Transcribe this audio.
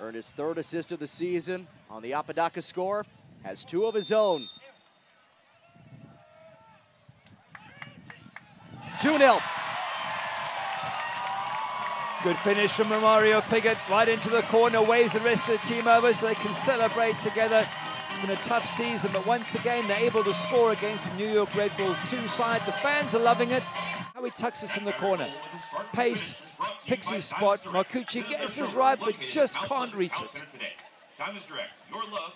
Earned his third assist of the season on the Apodaca score. Has two of his own. 2-0. Good finish from Romario Piggott, right into the corner, waves the rest of the team over so they can celebrate together. It's been a tough season, but once again, they're able to score against the New York Red Bulls two side. The fans are loving it. Howie tucks us in the corner. Pace, picks his spot. Marcucci guesses right, but just can't reach it. Time is direct. Your love,